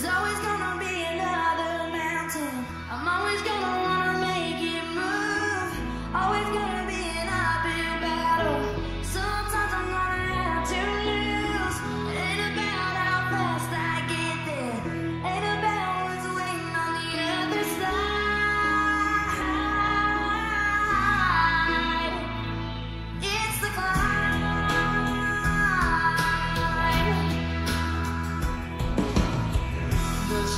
There's always